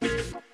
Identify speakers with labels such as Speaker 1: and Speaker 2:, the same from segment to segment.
Speaker 1: baby.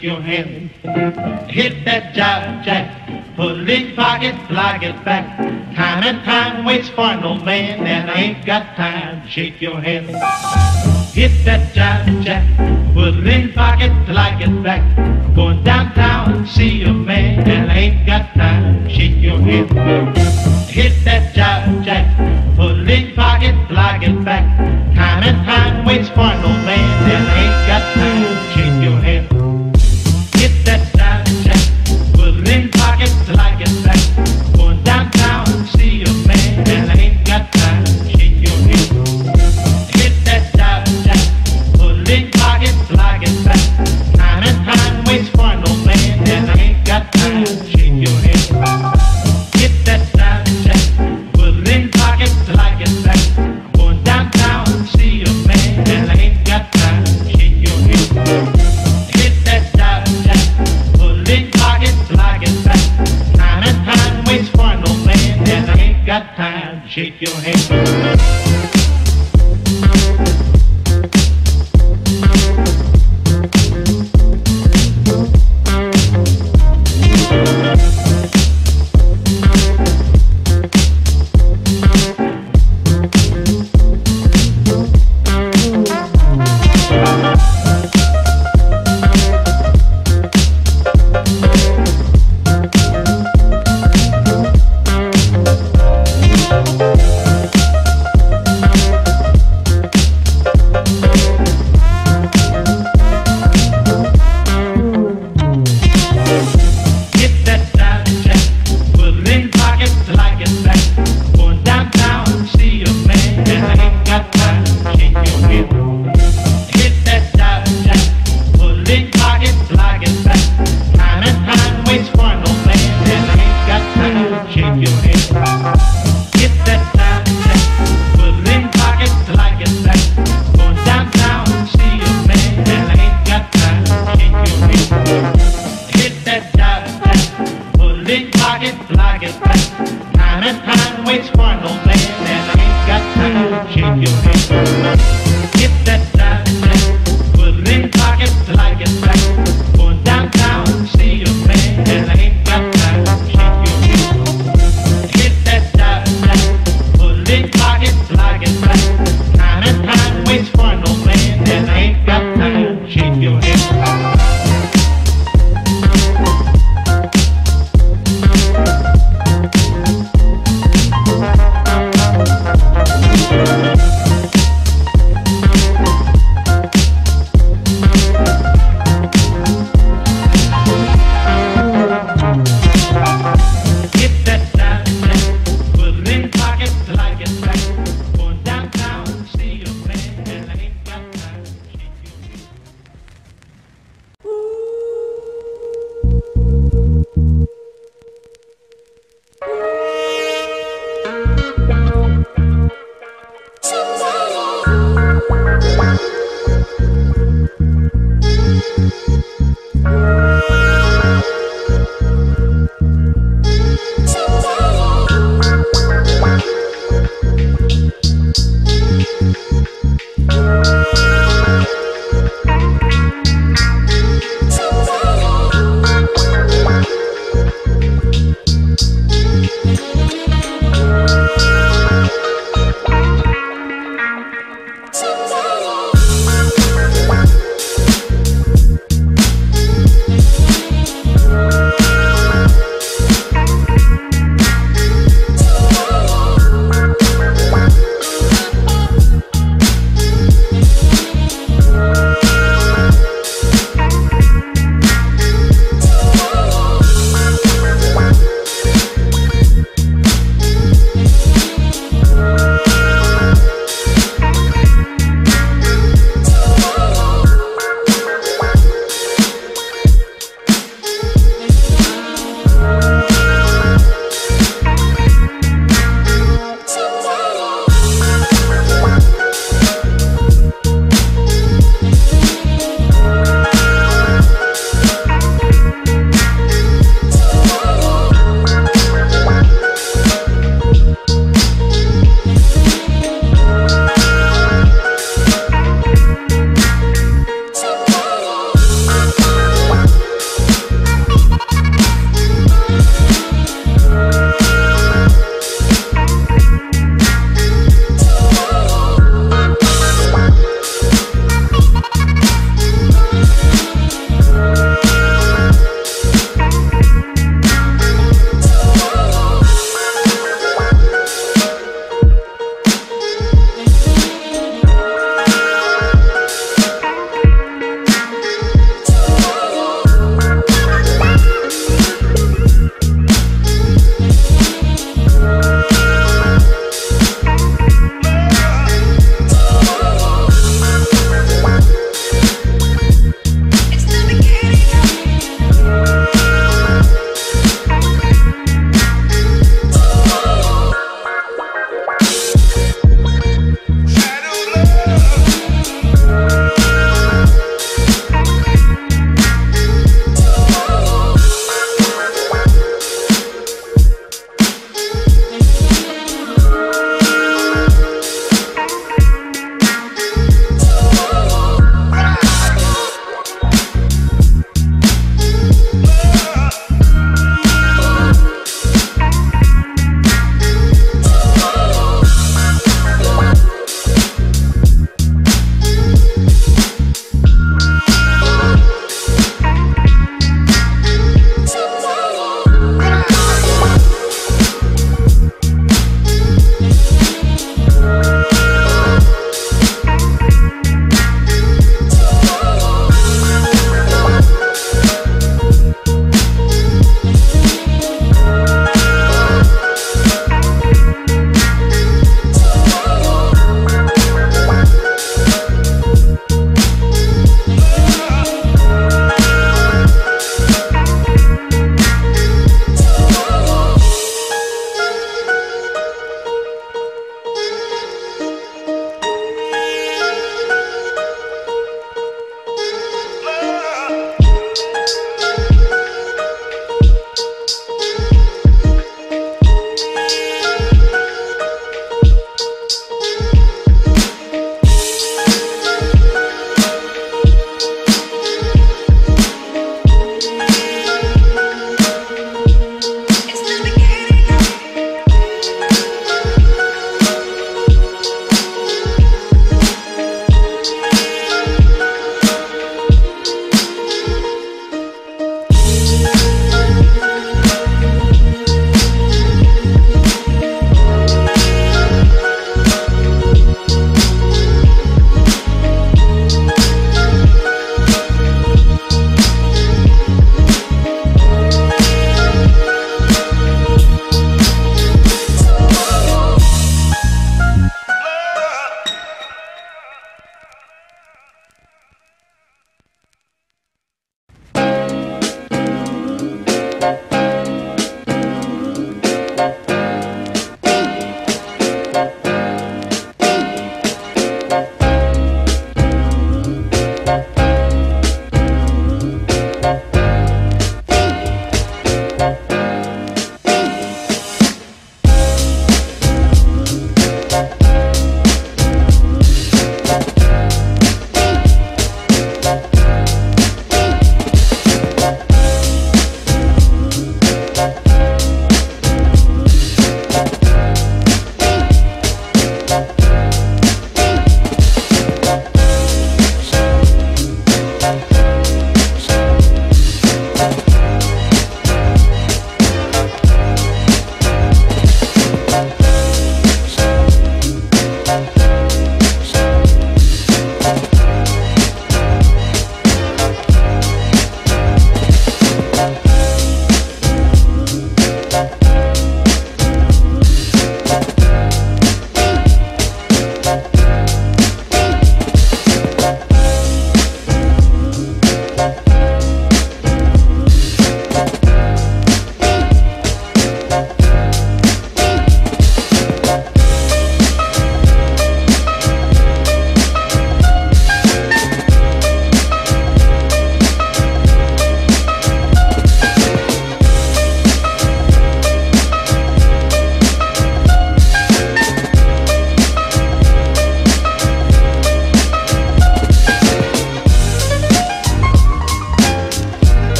Speaker 2: shake your hand. Hit that jive jack, put it in pocket, flag it back. Time and time waits for no man, and I ain't got time. Shake your hand. Hit that jive jack. shake your hand.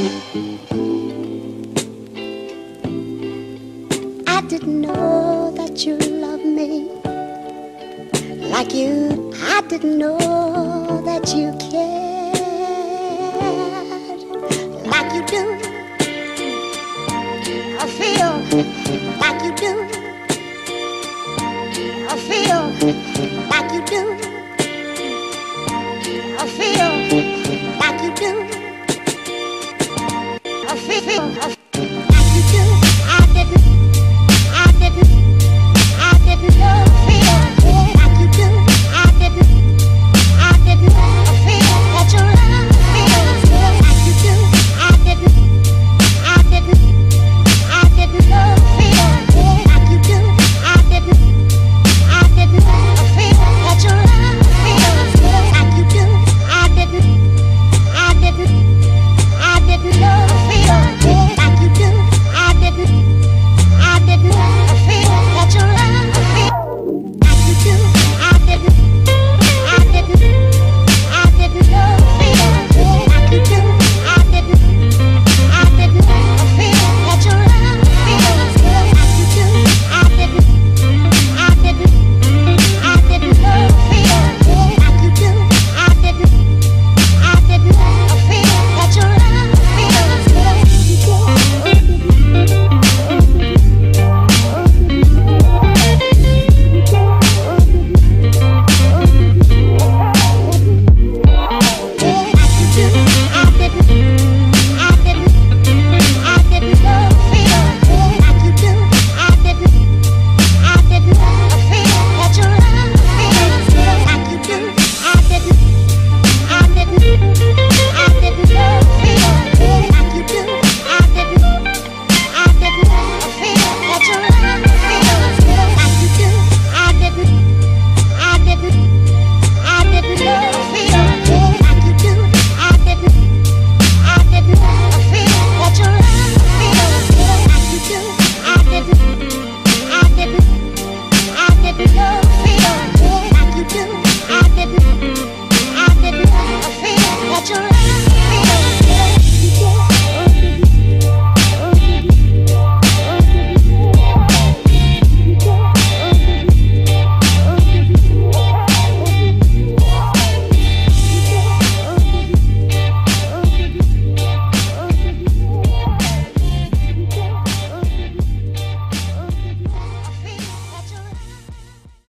Speaker 2: I didn't know that you loved me like you. I
Speaker 1: didn't know that you cared like you do. I feel like you do. I feel like you do. I feel like you do. 非常